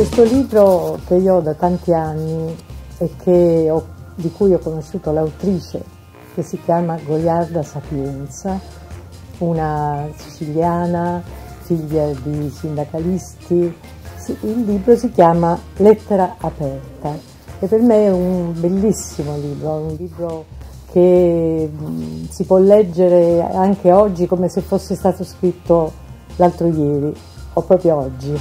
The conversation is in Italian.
Questo libro che io ho da tanti anni e ho, di cui ho conosciuto l'autrice, che si chiama Goliarda Sapienza, una siciliana, figlia di sindacalisti. Il libro si chiama Lettera aperta e per me è un bellissimo libro, un libro che si può leggere anche oggi come se fosse stato scritto l'altro ieri o proprio oggi.